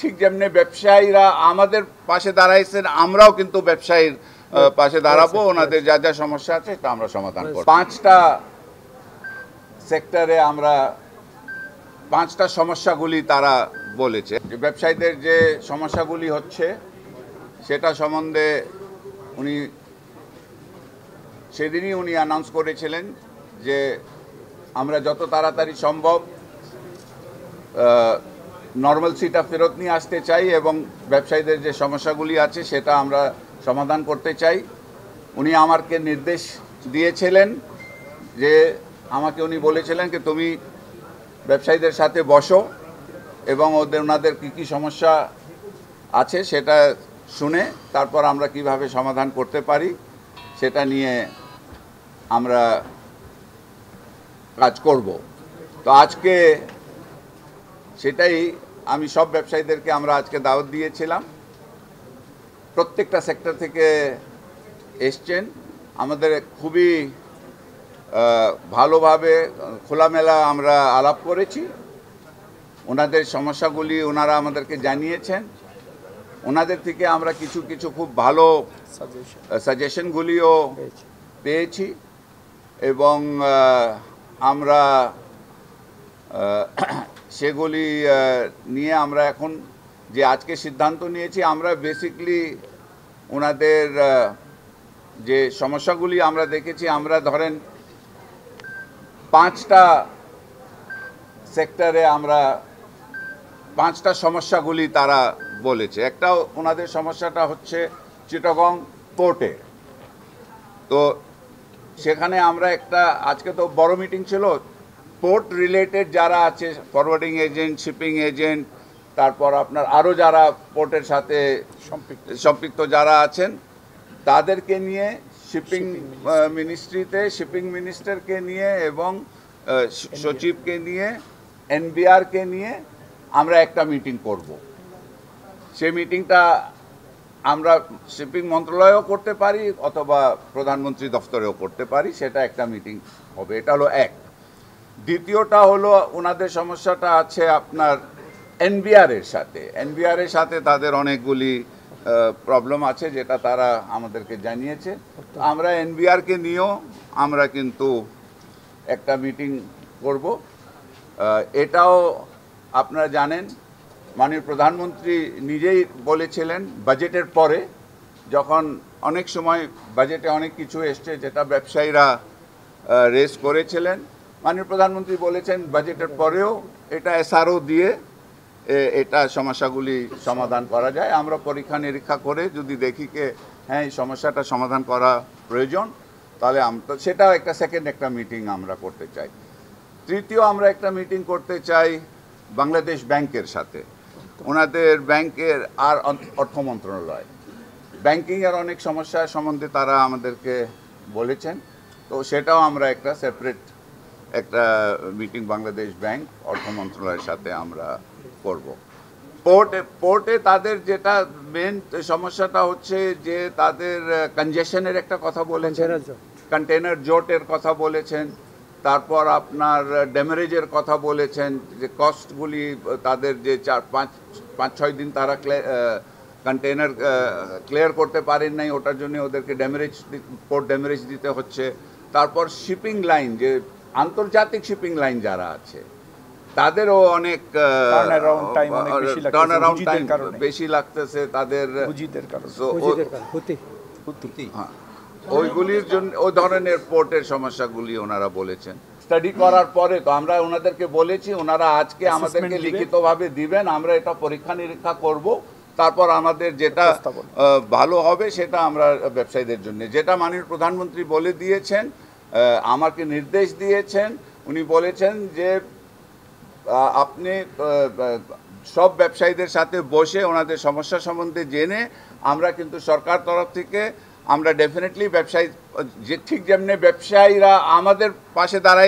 ঠিক যেমনি ব্যবসায়ীরা আমাদের পাশে দাঁড়াইছেন আমরাও কিন্তু ব্যবসায়ীর পাশে দাঁড়াবো ওনাদের যা যা সমস্যা আছে তা আমরা সমাধান করব। পাঁচটা সেক্টরে আমরা পাঁচটা সমস্যাগুলি তারা বলেছে। যে ব্যবসায়ীদের যে সমস্যাগুলি হচ্ছে সেটা সম্বন্ধে উনি সেদিনই উনি অ্যানাউন্স করেছিলেন যে আমরা যত তাড়াতাড়ি সম্ভব নর্মাল সিটা ফেরত নিয়ে আসতে চাই এবং ব্যবসায়ীদের যে সমস্যাগুলি আছে সেটা আমরা সমাধান করতে চাই। উনি আমাকে নির্দেশ দিয়েছিলেন যে, আমাকে উনি বলেছিলেন যে, তুমি ব্যবসায়ীদের সাথে বসো এবং ওদের, ওনাদের কী কী সমস্যা আছে সেটা শুনে তারপর আমরা কীভাবে সমাধান করতে পারি সেটা নিয়ে আমরা কাজ করব। তো আজকে সেটাই আমি সব ব্যবসায়ীদেরকে আমরা আজকে দাওয়াত দিয়েছিলাম। প্রত্যেকটা সেক্টর থেকে এসছেন। আমাদের খুবই ভালোভাবে খোলামেলা আমরা আলাপ করেছি। ওনাদের সমস্যাগুলি ওনারা আমাদেরকে জানিয়েছেন। ওনাদের থেকে আমরা কিছু কিছু খুব ভালো সাজেশন সাজেশনগুলিও পেয়েছি। এবং আমরা সেগুলি নিয়ে আমরা এখন যে আজকে সিদ্ধান্ত নিয়েছি, আমরা বেসিকলি ওনাদের যে সমস্যাগুলি আমরা দেখেছি, আমরা ধরেন পাঁচটা সেক্টরে আমরা পাঁচটা সমস্যাগুলি তারা বলেছে। একটা ওনাদের সমস্যাটা হচ্ছে চিটাগং পোর্টে তো সেখানে আমরা একটা, আজকে তো বড় মিটিং ছিল পোর্ট রিলেটেড যারা আছে ফরওয়ার্ডিং এজেন্ট শিপিং এজেন্ট তারপর আপনার আরও যারা পোর্টের সাথে সম্পৃক্ত। সম্পৃক্ত যারা আছেন তাদেরকে নিয়ে শিপিং মিনিস্ট্রিতে শিপিং মিনিস্টারকে নিয়ে এবং সচিবকে নিয়ে এনবিআরকে নিয়ে আমরা একটা মিটিং করব। সে মিটিংটা আমরা শিপিং মন্ত্রণালয়েও করতে পারি অথবা প্রধানমন্ত্রী দফতরেও করতে পারি সেটা একটা মিটিং হবে। এটা হলো এক। দ্বিতীয়টা হলো ওনাদের সমস্যাটা আছে আপনার এনবিআর এর সাথে। এনবিআর এর সাথে তাদের অনেকগুলি প্রবলেম আছে যেটা তারা আমাদেরকে জানিয়েছে। আমরা এনবিআর কে নিয়েও আমরা কিন্তু একটা মিটিং করব। এটাও আপনারা জানেন, মাননীয় প্রধানমন্ত্রী নিজেই বলেছিলেন বাজেটের পরে, যখন অনেক সময় বাজেটে অনেক কিছু এসছে যেটা ব্যবসায়ীরা রেস করেছিলেন। মাননীয় প্রধানমন্ত্রী বলেছেন বাজেটের পরেও এটা এসআরও দিয়ে এটা সমস্যাগুলি সমাধান করা যায়। আমরা পরীক্ষা নিরীক্ষা করে যদি দেখি কে হ্যাঁ এই সমস্যাটা সমাধান করা প্রয়োজন, তাহলে আমরা সেটাও একটা সেকেন্ড একটা মিটিং আমরা করতে চাই। তৃতীয় আমরা একটা মিটিং করতে চাই বাংলাদেশ ব্যাংকের সাথে। ওনাদের ব্যাংকের আর অর্থ মন্ত্রণালয়। ব্যাংকিংয়ের অনেক সমস্যা সম্বন্ধে তারা আমাদেরকে বলেছেন। তো সেটাও আমরা একটা সেপারেট একটা মিটিং বাংলাদেশ ব্যাংক অর্থ মন্ত্রণালয়ের সাথে আমরা করব। পোর্টে পোর্টে তাদের যেটা মেন সমস্যাটা হচ্ছে যে তাদের কনজেশনের একটা কথা বলেছেন। কন্টেনার জোটের কথা বলেছেন। তারপর আপনার ড্যামারেজের কথা বলেছেন। যে কস্টগুলি তাদের যে চার পাঁচ পাঁচ ছয় দিন তারা কন্টেনার ক্লিয়ার করতে পারেন নাই। ওটার জন্য ওদেরকে ড্যামারেজ পোর্ট ড্যামারেজ দিতে হচ্ছে। তারপর শিপিং লাইন যে আন্তর্জাতিক শিপিং লাইন যারা আছে তাদেরও অনেক বেশি লাগতেছে, টার্ন অ্যারাউন্ড টাইম বেশি লাগতেছে তাদের হ্যাঁ। ওইগুলির জন্য ওই ধরনের পোর্টের সমস্যাগুলি ওনারা বলেছেন। স্টাডি করার পরে তো আমরা ওনাদেরকে বলেছি ওনারা আজকে আমাদেরকে। লিখিতভাবে দিবেন আমরা এটা পরীক্ষা নিরীক্ষা করব তারপর আমাদের যেটা ভালো হবে সেটা আমরা ব্যবসায়ীদের জন্য। যেটা মাননীয় প্রধানমন্ত্রী বলে দিয়েছেন আমাকে নির্দেশ দিয়েছেন। উনি বলেছেন যে আপনি সব ব্যবসায়ীদের সাথে বসে ওনাদের সমস্যা সম্বন্ধে জেনে আমরা কিন্তু সরকার তরফ থেকে আমরা ডেফিনেটলি ব্যবসায়ী, যে ঠিক যেমনি ব্যবসায়ীরা আমাদের পাশে দাঁড়াই